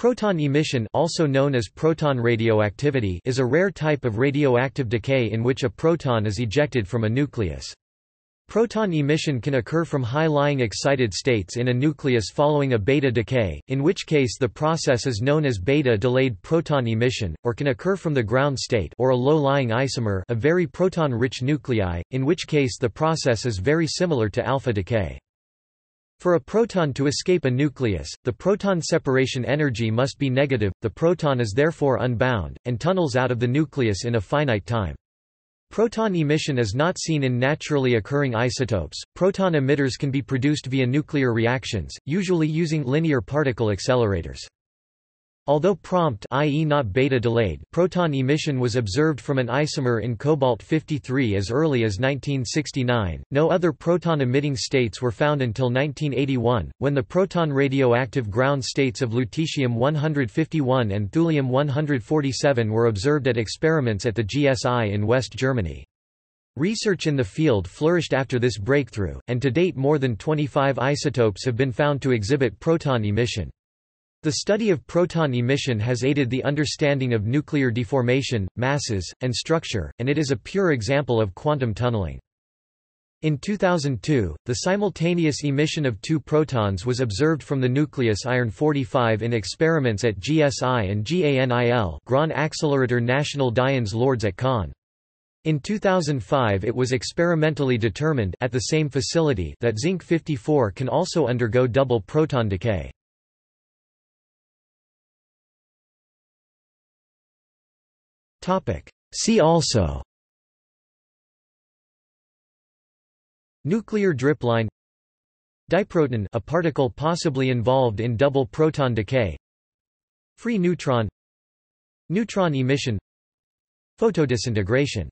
Proton emission also known as proton radioactivity is a rare type of radioactive decay in which a proton is ejected from a nucleus. Proton emission can occur from high-lying excited states in a nucleus following a beta decay, in which case the process is known as beta-delayed proton emission, or can occur from the ground state or a low-lying isomer a very proton-rich nuclei, in which case the process is very similar to alpha decay. For a proton to escape a nucleus, the proton separation energy must be negative, the proton is therefore unbound, and tunnels out of the nucleus in a finite time. Proton emission is not seen in naturally occurring isotopes. Proton emitters can be produced via nuclear reactions, usually using linear particle accelerators. Although prompt i.e. not beta-delayed proton emission was observed from an isomer in cobalt-53 as early as 1969, no other proton-emitting states were found until 1981, when the proton radioactive ground states of lutetium-151 and thulium-147 were observed at experiments at the GSI in West Germany. Research in the field flourished after this breakthrough, and to date more than 25 isotopes have been found to exhibit proton emission. The study of proton emission has aided the understanding of nuclear deformation, masses, and structure, and it is a pure example of quantum tunneling. In 2002, the simultaneous emission of two protons was observed from the nucleus iron-45 in experiments at GSI and GANIL Grand Accelerator National d'Ions Lourds at Caen. In 2005 it was experimentally determined at the same facility that zinc-54 can also undergo double proton decay. See also. Nuclear drip line. Diproton a particle possibly involved in double proton decay. Free neutron. Neutron emission. Photodisintegration